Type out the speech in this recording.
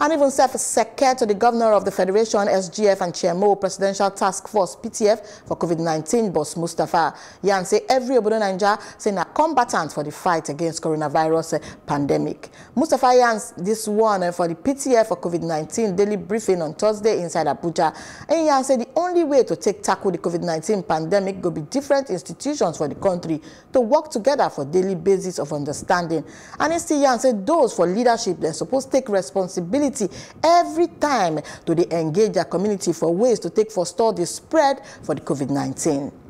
And even self-secretary to the governor of the Federation, SGF and CHMO Presidential Task Force, PTF, for COVID-19, Boss Mustapha Yan say every Obodo Niger saying a combatant for the fight against coronavirus pandemic. Mustapha Yan this one uh, for the PTF for COVID-19 daily briefing on Thursday inside Abuja. And Yan said the only way to take tackle the COVID-19 pandemic will be different institutions for the country to work together for daily basis of understanding. And he still Yan said those for leadership, they're supposed to take responsibility every time to they engage their community for ways to take forestall the spread for the COVID-19.